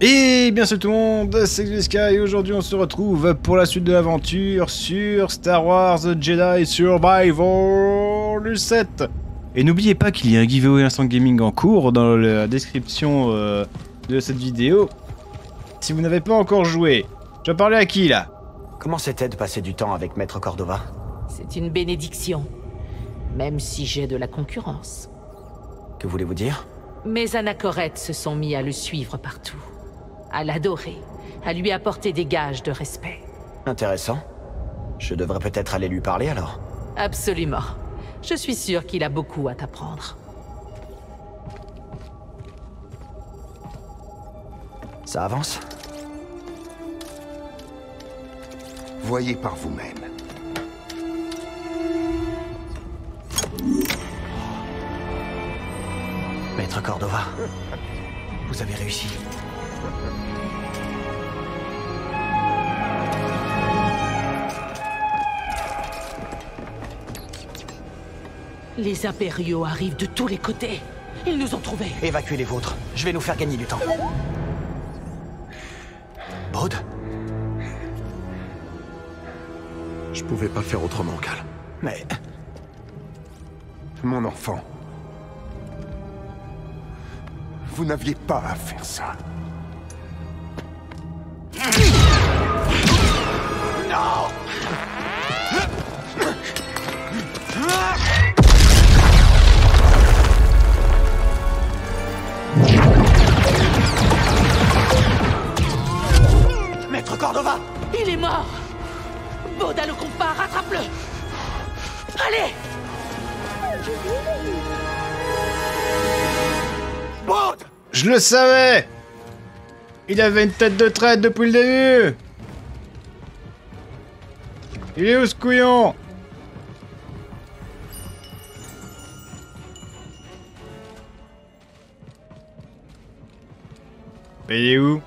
Et bien c'est tout le monde, c'est Xvisca et aujourd'hui on se retrouve pour la suite de l'aventure sur Star Wars Jedi Survivor 7. Et n'oubliez pas qu'il y a un giveaway Instant Gaming en cours dans la description euh, de cette vidéo. Si vous n'avez pas encore joué, je vais parler à qui là? Comment c'était de passer du temps avec Maître Cordova? C'est une bénédiction. Même si j'ai de la concurrence. Que voulez-vous dire? Mes anachorettes se sont mis à le suivre partout. À l'adorer. À lui apporter des gages de respect. Intéressant. Je devrais peut-être aller lui parler alors. Absolument. Je suis sûre qu'il a beaucoup à t'apprendre. Ça avance? Voyez par vous-même. Maître Cordova, vous avez réussi. Les impériaux arrivent de tous les côtés. Ils nous ont trouvés. Évacuez les vôtres. Je vais nous faire gagner du temps. Baud Je pouvais pas faire autrement, Cal. Mais... Mon enfant. Vous n'aviez pas à faire ça. Bauda le compas, rattrape-le. Allez. Baud Je le savais. Il avait une tête de traite depuis le début. Il est où ce couillon? Mais il est où?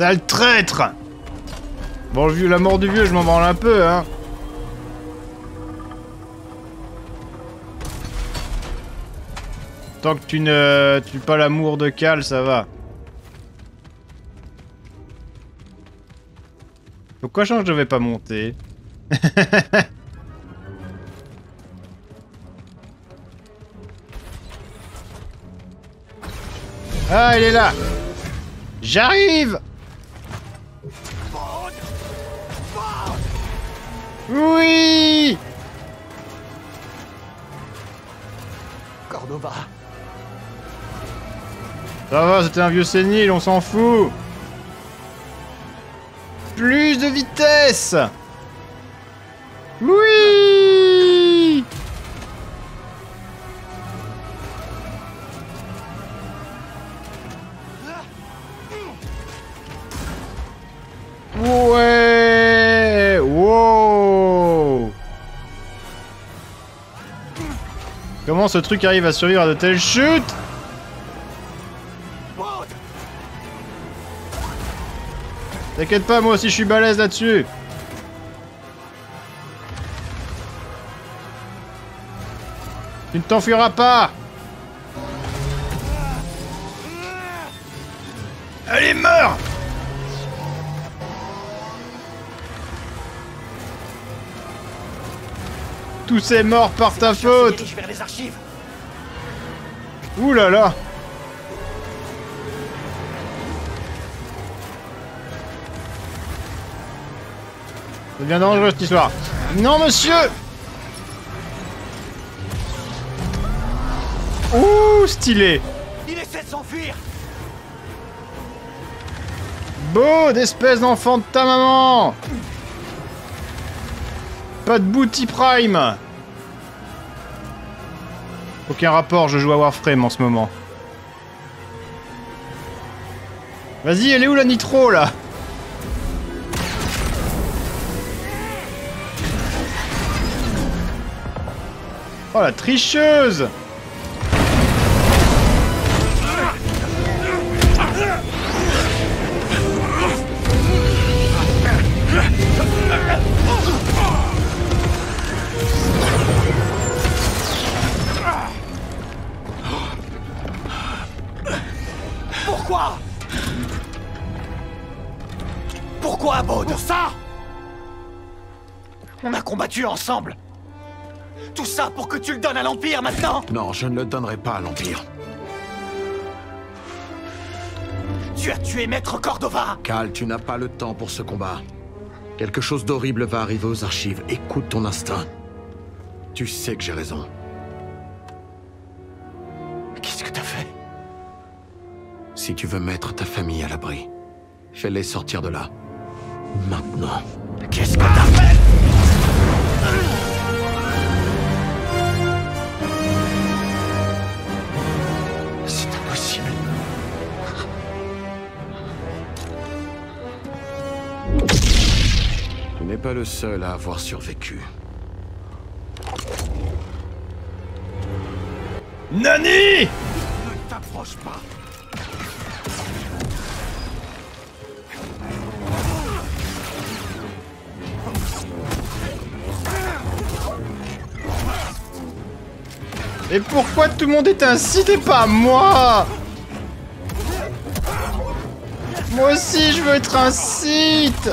Sale traître. Bon, le vieux, la mort du vieux, je m'en branle un peu, hein. Tant que tu ne tues pas l'amour de Cal, ça va. Pourquoi je devais pas monter? Ah, il est là. J'arrive Oui. Cordova Ça va, c'était un vieux sénile, on s'en fout. Plus de vitesse. Oui Comment ce truc arrive à survivre à de telles chutes T'inquiète pas, moi aussi je suis balèze là-dessus. Tu ne t'enfuiras pas Tous ces morts par ta faute. dirige vers les archives. Ouh là là. Ça devient dangereux cette histoire. Non monsieur. Ouh, stylé. Il essaie de s'enfuir. Beau d'espèce d'enfant de ta maman. Pas de booty prime Rapport, je joue à Warframe en ce moment. Vas-y, elle est où la nitro là? Oh la tricheuse Ensemble Tout ça pour que tu le donnes à l'Empire maintenant Non, je ne le donnerai pas à l'Empire. Tu as tué Maître Cordova Cal, tu n'as pas le temps pour ce combat. Quelque chose d'horrible va arriver aux archives. Écoute ton instinct. Tu sais que j'ai raison. Qu'est-ce que t'as fait? Si tu veux mettre ta famille à l'abri, fais-les sortir de là. Maintenant. Qu'est-ce que t'as fait? Pas le seul à avoir survécu. Nani Ne t'approche pas. Et pourquoi tout le monde est ainsi et pas moi? Moi aussi je veux être un site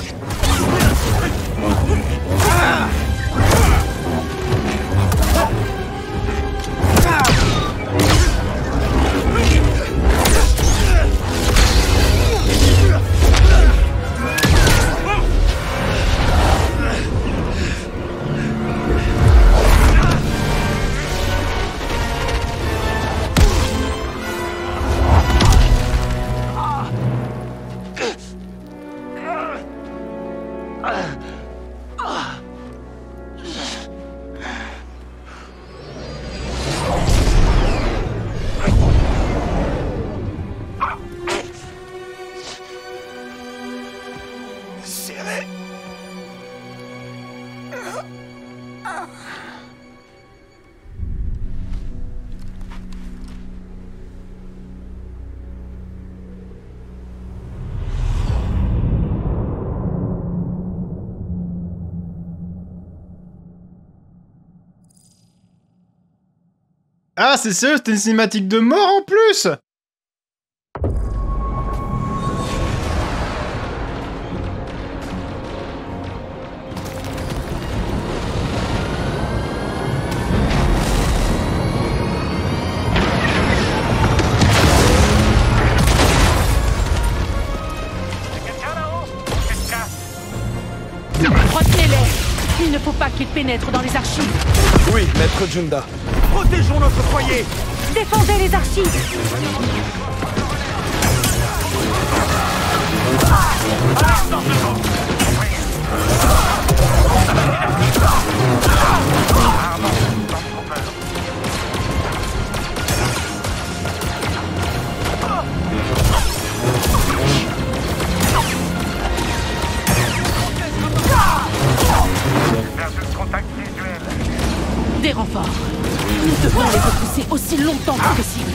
Ah c'est sûr, c'était une cinématique de mort en plus! Retenez-les Il ne faut pas qu'ils pénètrent dans les archives. Oui, maître Junda. Protégeons notre foyer. Défendez les archives Des renforts. Nous devons les repousser aussi longtemps que possible.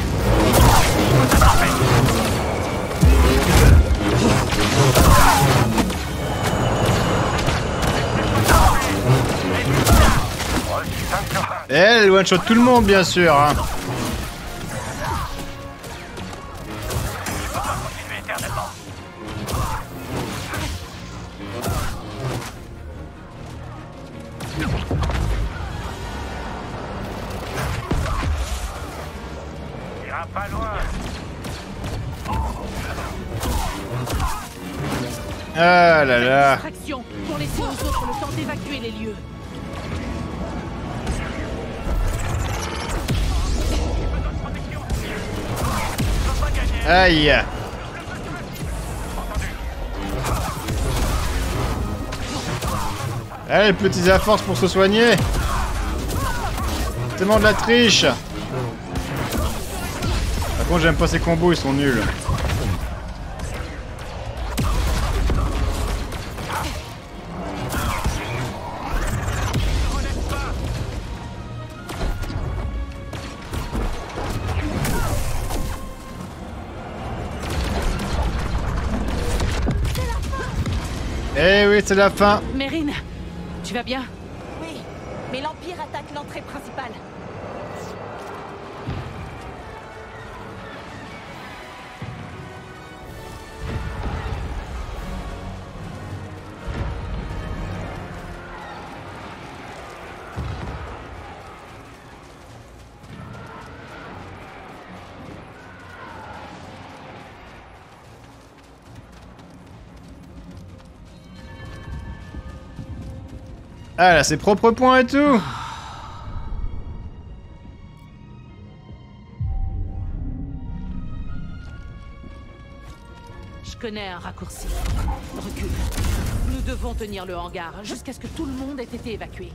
Elle one shot tout le monde bien sûr hein. Allez, petits à force pour se soigner. Tellement de la triche. Par contre, j'aime pas ces combos, ils sont nuls. Eh oui, c'est la fin Mérine, tu vas bien? Oui, mais l'Empire attaque l'entrée principale. Ah, elle a ses propres points et tout Je connais un raccourci. Recule. Nous devons tenir le hangar jusqu'à ce que tout le monde ait été évacué.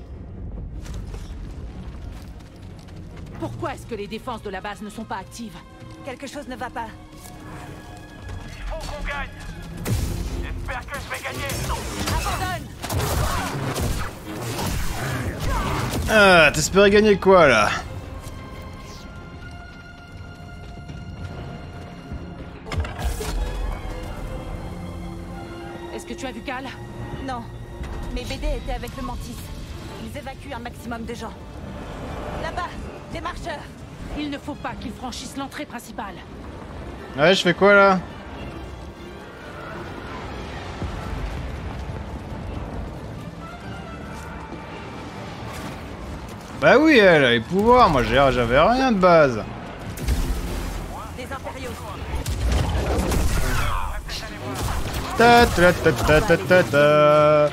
Pourquoi est-ce que les défenses de la base ne sont pas actives? Quelque chose ne va pas. Il faut qu'on gagne J'espère que je vais gagner Abandonne Ah, t'espérais gagner quoi, là Est-ce que tu as vu Cal Non. Mes BD étaient avec le Mantis. Ils évacuent un maximum de gens. Là-bas, des marcheurs. Il ne faut pas qu'ils franchissent l'entrée principale. Ouais, je fais quoi, là Bah oui, elle a les pouvoirs, moi j'avais rien de base. Ta ta ta ta ta ta ta.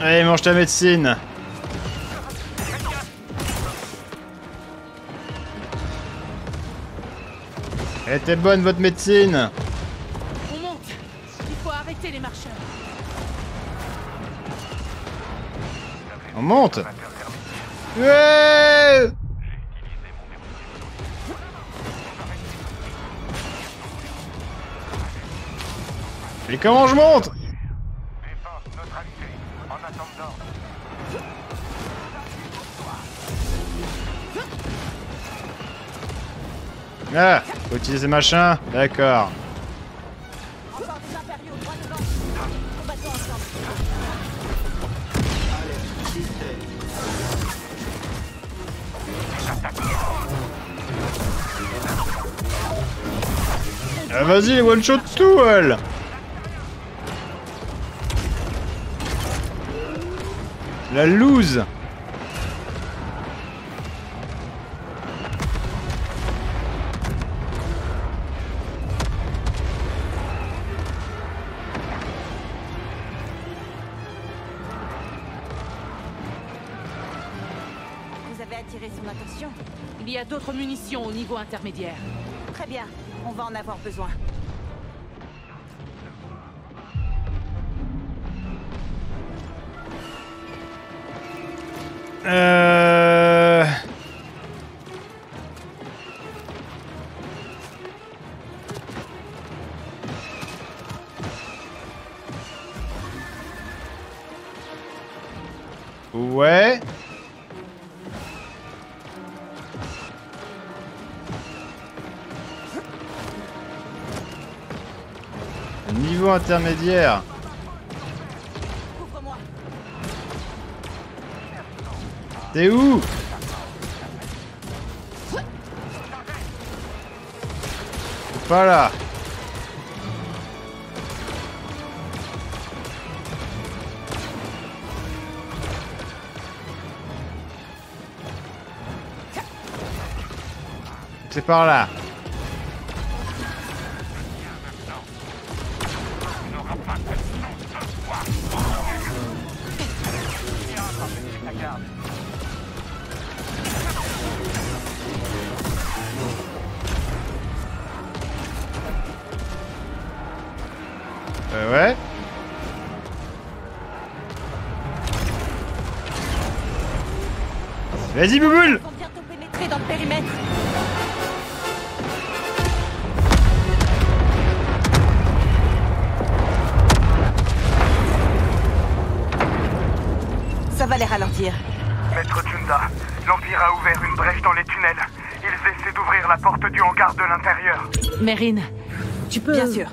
Allez, mange ta médecine. Était bonne votre médecine. On monte Il faut arrêter les marcheurs. On monte. Ouais Et comment je monte? Ah, faut utiliser machin D'accord. Encore des impériaux, droit devant. Combattons ensemble. Ah, Vas-y, one shot tout, elle La loose intermédiaire. Très bien. On va en avoir besoin. Euh... Ouais. Intermédiaire. T'es où? Pas là. C'est par là. Vas-y, Bouboule Ils bientôt pénétrer dans le périmètre. Ça va les ralentir. Maître Junda, l'Empire a ouvert une brèche dans les tunnels. Ils essaient d'ouvrir la porte du hangar de l'intérieur. Mérine, tu peux... Bien sûr.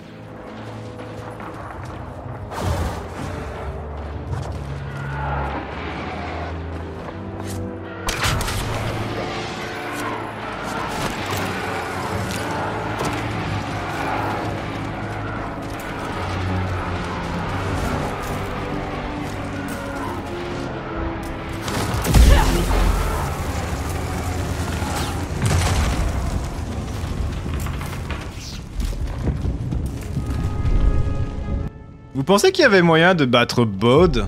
Pensez qu'il y avait moyen de battre de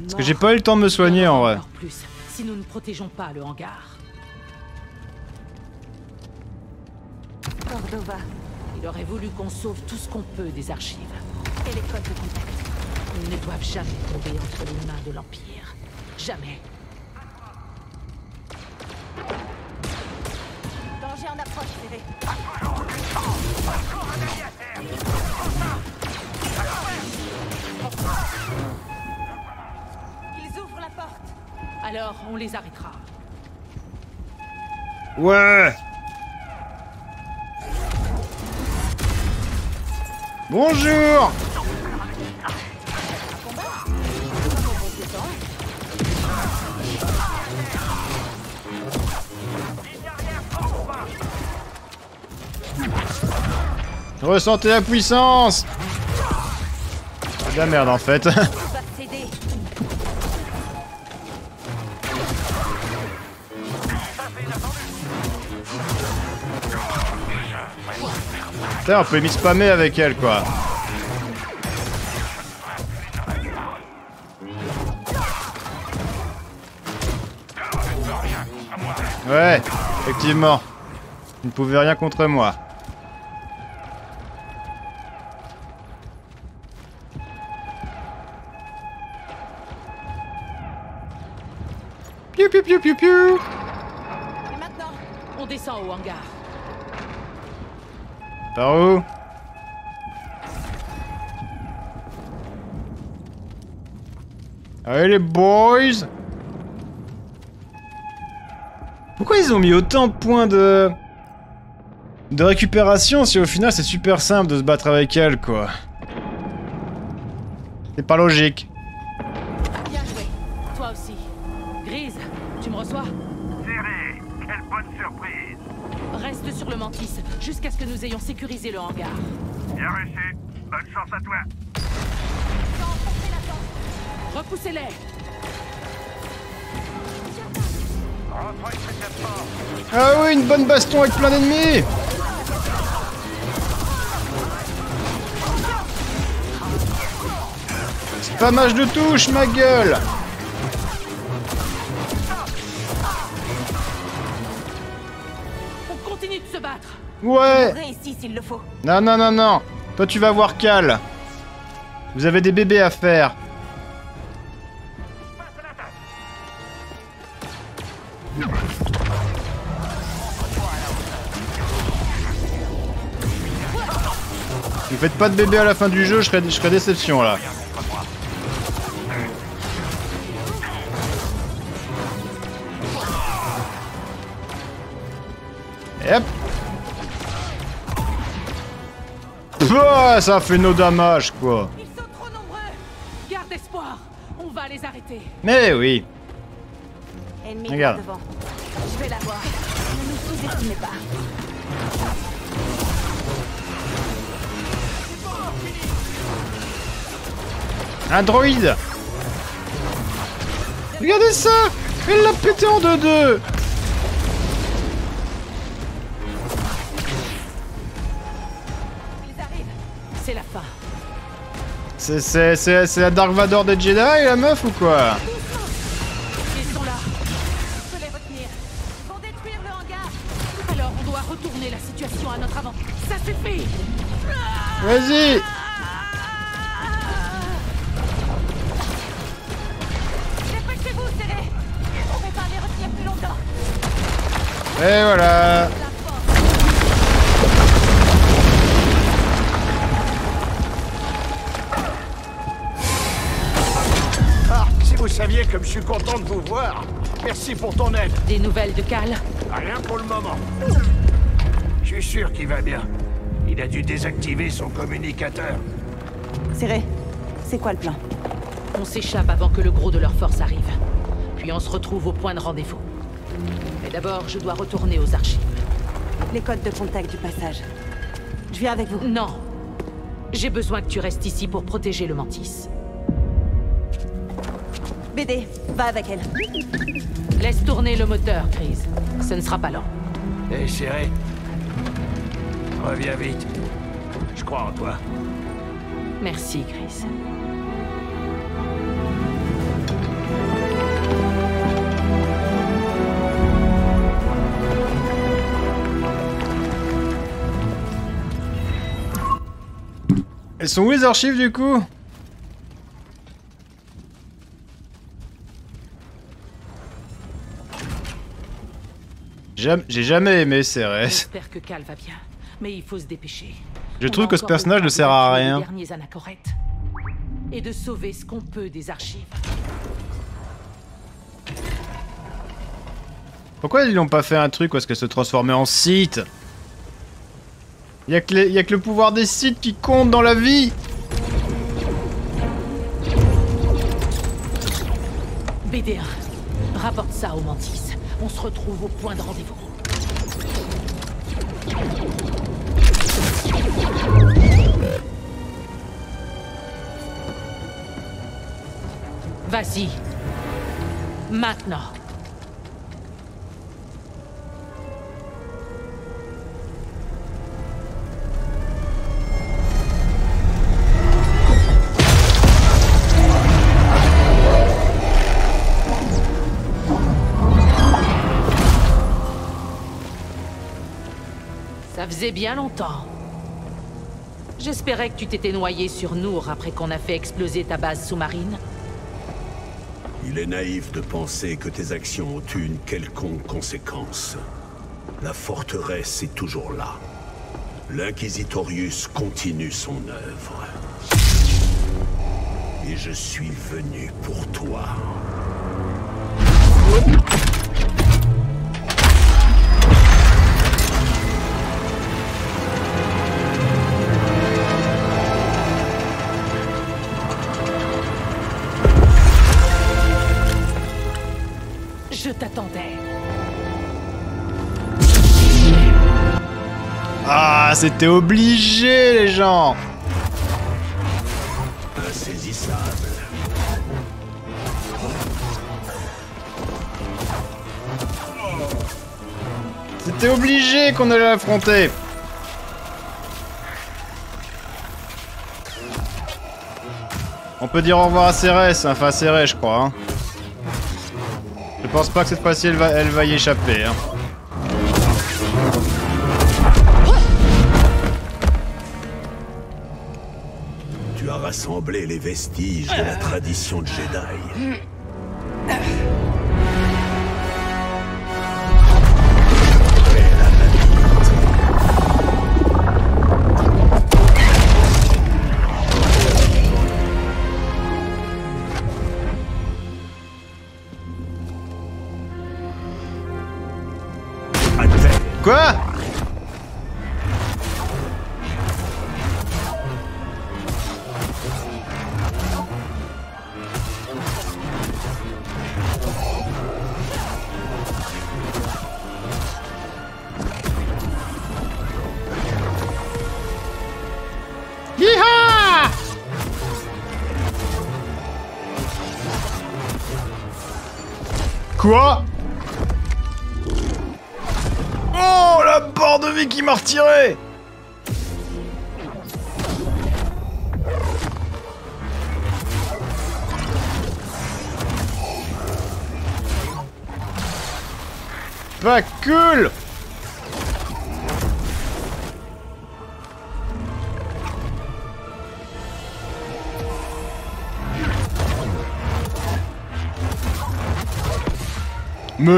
Parce que j'ai pas eu le temps de me soigner en vrai. Plus, si nous ne protégeons pas le hangar. Cordova Il aurait voulu qu'on sauve tout ce qu'on peut des archives. et les codes de contact. Ils ne doivent jamais tomber entre les mains de l'Empire. Jamais. On les arrêtera. Ouais Bonjour Ressentez la puissance de la merde en fait. Putain, on peut m'y spammer avec elle quoi. Ouais, effectivement. Vous ne pouvez rien contre moi. Par où Allez les boys Pourquoi ils ont mis autant de points de... de récupération si au final c'est super simple de se battre avec elle quoi? C'est pas logique. Mantis jusqu'à ce que nous ayons sécurisé le hangar. Bien reçu. Bonne chance à toi. Repoussez-les. Ah oui, une bonne baston avec plein d'ennemis Spammage de touche, ma gueule Ouais. Réussis s'il le faut. Non, non, non, non. Toi, tu vas voir Cal. Vous avez des bébés à faire. Ne faites pas de bébé à la fin du jeu, je serais, je serais déception là. Et Ah, ça fait nos dommages quoi Ils sont trop nombreux. Garde espoir On va les arrêter Mais oui Ennemi Regarde. devant. Je vais la voir. Ne nous sous-estimez pas. Un droïde Regardez ça Elle l'a pété en deux-deux Ils C'est la Dark Vador des Jedi la meuf ou quoi? Comme je suis content de vous voir. Merci pour ton aide. Des nouvelles de Cal Rien pour le moment. Je suis sûr qu'il va bien. Il a dû désactiver son communicateur. Serré, c'est quoi le plan? On s'échappe avant que le gros de leur force arrive. Puis on se retrouve au point de rendez-vous. Mais d'abord, je dois retourner aux archives. Les codes de contact du passage. Je viens avec vous. Non J'ai besoin que tu restes ici pour protéger le mantis. BD, va avec elle. Laisse tourner le moteur, Chris. Ce ne sera pas lent. Eh, serré. Reviens vite. Je crois en toi. Merci, Chris. Elles sont où les archives du coup J'ai jamais aimé CRS. J'espère que Cal va bien, mais il faut se dépêcher. Je On trouve que ce personnage ne sert à rien. Et de sauver ce qu'on peut des archives. Pourquoi ils n'ont pas fait un truc où est-ce qu'elle se transformait en site Y'a que, les- y a que le pouvoir des sites qui compte dans la vie BD1, rapporte ça au Mantis. On se retrouve au point de rendez-vous. Vas-y. Maintenant. Faisait bien longtemps. J'espérais que tu t'étais noyé sur Nour après qu'on a fait exploser ta base sous-marine. Il est naïf de penser que tes actions ont eu une quelconque conséquence. La forteresse est toujours là. L'Inquisitorius continue son œuvre. Et je suis venu pour toi. Ah, c'était obligé les gens. C'était obligé qu'on allait l'affronter On peut dire au revoir à Cérès, enfin à Cérès je crois. hein. Je pense pas que cette fois-ci elle va, elle va y échapper. hein. Rassemblé les vestiges de la tradition Jedi. À terre. Quoi?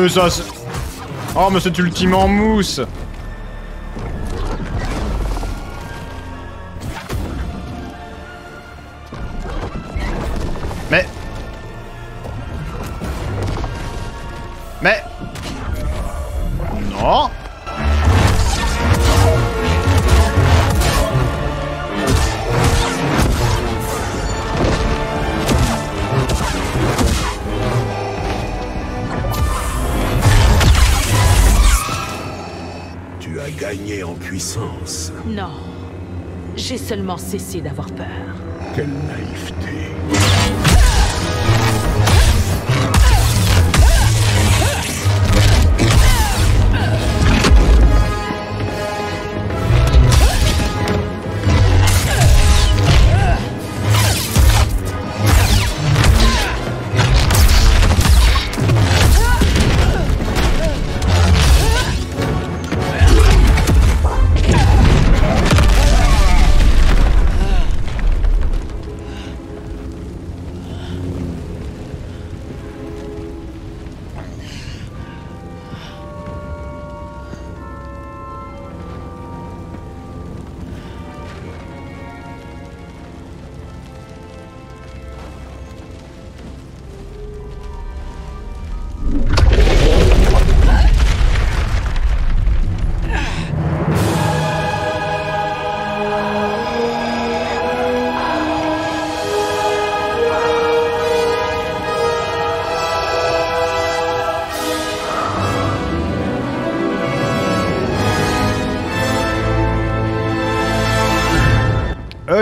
C'est... Oh mais cet ultime en mousse cessé d'avoir peur.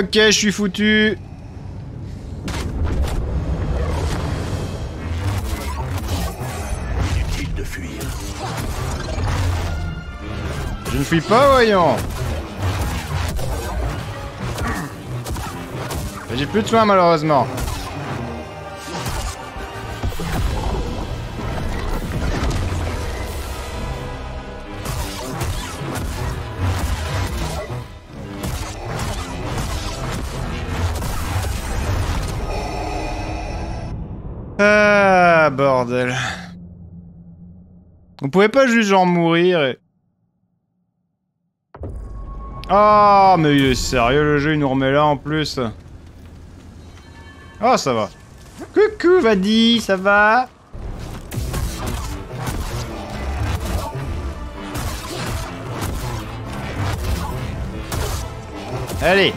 Ok, je suis foutu. Inutile de fuir. Je ne fuis pas, voyons. J'ai plus de soins, malheureusement. Vous pouvez pas juste genre mourir et... Ah, mais il est sérieux le jeu, il nous remet là en plus. Ah, ça va. Coucou, Vadi, ça va? Allez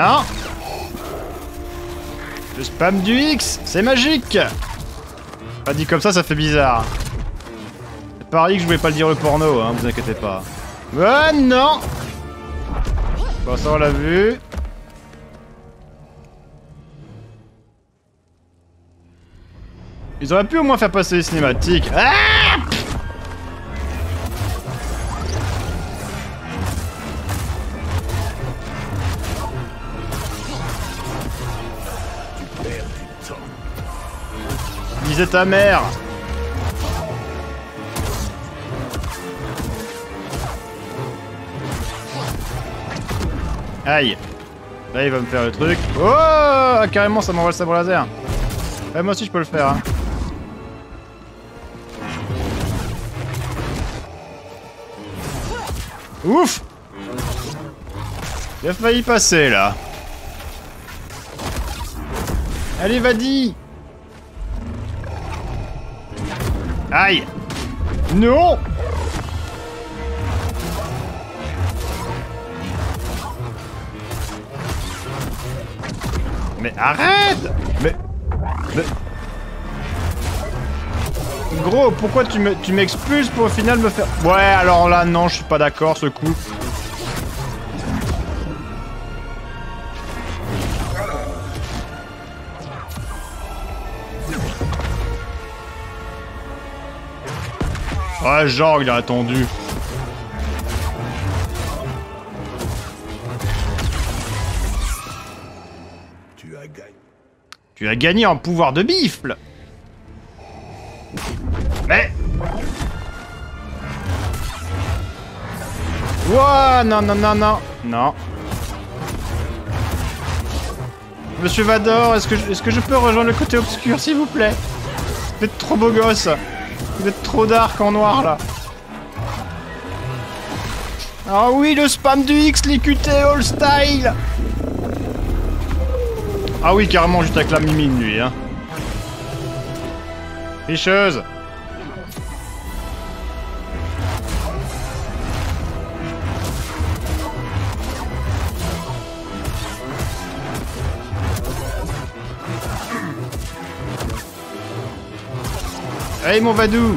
Non Le spam du X, c'est magique Pas dit comme ça, ça fait bizarre. Pareil que je voulais pas le dire le porno, hein, vous inquiétez pas. Ah non Bon, ça on l'a vu. Ils auraient pu au moins faire passer les cinématiques. Ah Disait ta mère Aïe Là il va me faire le truc. Oh ah, Carrément ça m'envoie le sabre laser. Ouais, moi aussi je peux le faire. Hein. Ouf Il a failli passer là. Allez, vas-y Aïe. Non. Mais arrête. Mais... Mais... Gros, pourquoi tu me- tu pour au final me faire... Ouais, alors là, non, je suis pas d'accord, ce coup. Ouais, genre, il a attendu. Tu as gagné. Tu as gagné en pouvoir de bifle Mais... Ouah, non, non, non, non, non. Monsieur Vador, est-ce que, je- est-ce que je peux rejoindre le côté obscur, s'il vous plaît? Vous êtes trop beau gosse. Vous êtes trop dark en noir, là. Ah oui, le spam du X, les QT all style Ah oui, carrément, juste avec la mimine, lui, hein. Ficheuse Allez, mon vadou.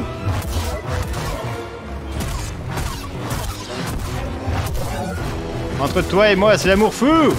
Entre toi et moi, c'est l'amour fou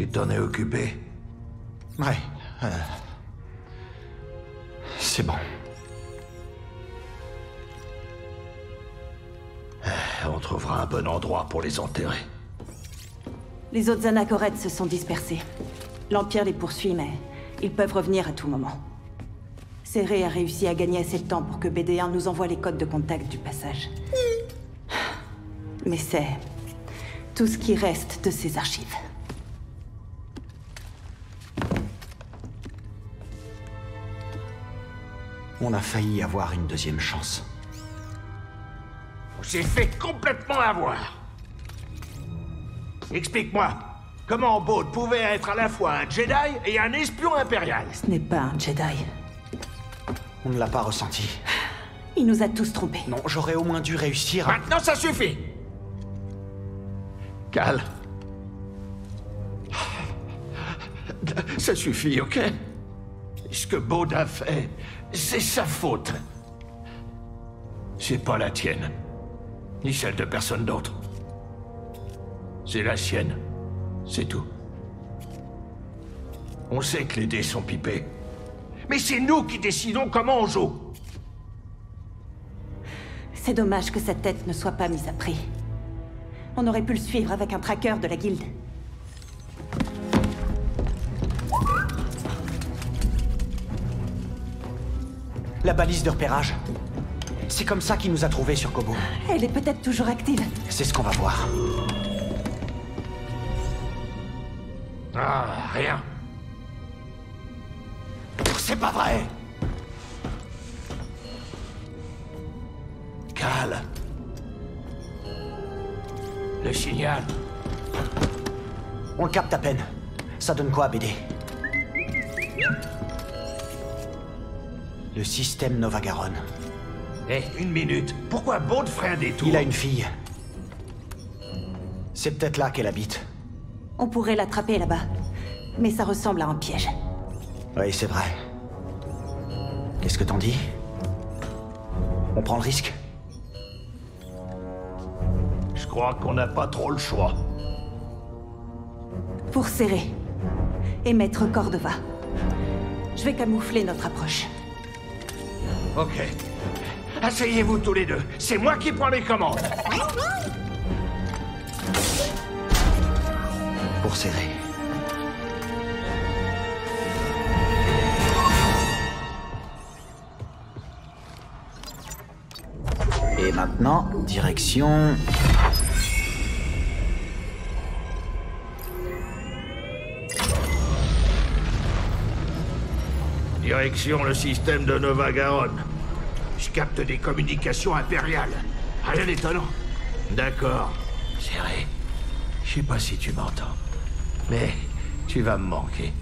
Tu t'en es occupé Ouais. euh, C'est bon. On trouvera un bon endroit pour les enterrer. Les autres anachorètes se sont dispersés. L'Empire les poursuit, mais ils peuvent revenir à tout moment. Serré a réussi à gagner assez de temps pour que BD1 nous envoie les codes de contact du passage. Mais c'est tout ce qui reste de ces archives. On a failli avoir une deuxième chance. On s'est fait complètement avoir. Explique-moi, comment Baud pouvait être à la fois un Jedi et un espion impérial? Ce n'est pas un Jedi. On ne l'a pas ressenti. Il nous a tous trompés. Non, j'aurais au moins dû réussir à... Maintenant, ça suffit Cal. Ça suffit, ok? Ce que Baud a fait, c'est sa faute. C'est pas la tienne. Ni celle de personne d'autre. C'est la sienne. C'est tout. On sait que les dés sont pipés. Mais c'est nous qui décidons comment on joue. C'est dommage que sa tête ne soit pas mise à prix. On aurait pu le suivre avec un tracker de la guilde. La balise de repérage. C'est comme ça qu'il nous a trouvés sur Kobo. Elle est peut-être toujours active. C'est ce qu'on va voir. Ah, rien. C'est pas vrai Cal. Le signal. On le capte à peine. Ça donne quoi, BD Le système Novagaron. Eh, une minute. Pourquoi Baud ferait un détour? Il a une fille. C'est peut-être là qu'elle habite. On pourrait l'attraper là-bas. Mais ça ressemble à un piège. Oui, c'est vrai. Qu'est-ce que t'en dis? On prend le risque Je crois qu'on n'a pas trop le choix. Pour serrer. Et mettre Cordova. Je vais camoufler notre approche. Ok. Asseyez-vous tous les deux. C'est moi qui prends les commandes. Pour serrer. Et maintenant, direction... Direction le système de Nova Garonne. Je capte des communications impériales. Rien d'étonnant. D'accord. Serré. Je sais pas si tu m'entends. Mais tu vas me manquer.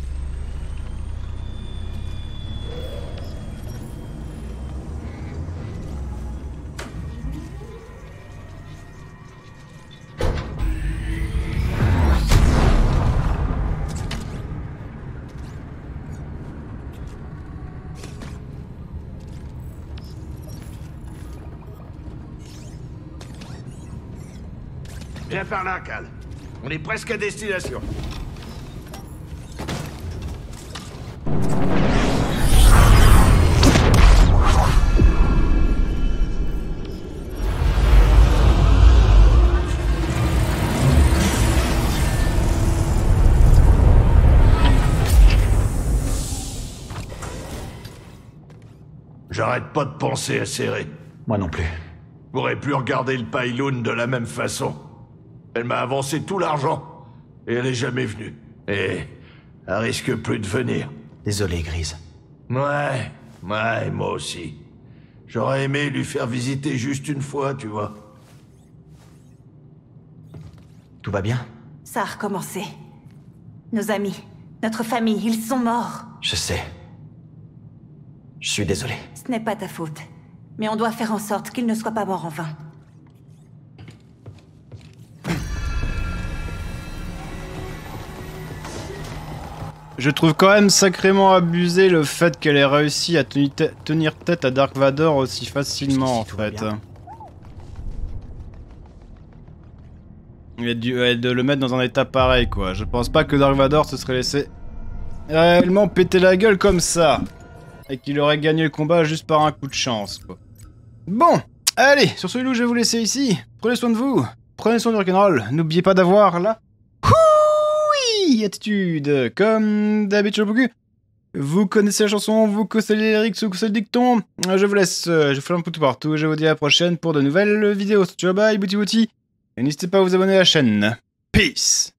Par là, Cal. On est presque à destination. J'arrête pas de penser à serrer. Moi non plus. J'aurais pu regarder le pylône de la même façon. Elle m'a avancé tout l'argent. Et elle est jamais venue. Et elle risque plus de venir. Désolé, Grise. Ouais, ouais, moi aussi. J'aurais aimé lui faire visiter juste une fois, tu vois. Tout va bien? Ça a recommencé. Nos amis, notre famille, ils sont morts. Je sais. Je suis désolé. Ce n'est pas ta faute. Mais on doit faire en sorte qu'ils ne soient pas morts en vain. Je trouve quand même sacrément abusé le fait qu'elle ait réussi à tenu- tenir tête à Dark Vador aussi facilement en fait. Et, et de le mettre dans un état pareil, quoi. Je pense pas que Dark Vador se serait laissé réellement péter la gueule comme ça. Et qu'il aurait gagné le combat juste par un coup de chance, quoi. Bon, allez, sur ce loup, je vais vous laisser ici. Prenez soin de vous. Prenez soin du rock'n'roll. N'oubliez pas d'avoir. Oui, attitude. Comme d'habitude. Vous connaissez la chanson, vous connaissez les lyrics, vous connaissez le dicton. Je vous laisse, euh, je vous fais un tout partout. Je vous dis à la prochaine pour de nouvelles vidéos. Ciao, bye, bouti bouti. Et n'hésitez pas à vous abonner à la chaîne. Peace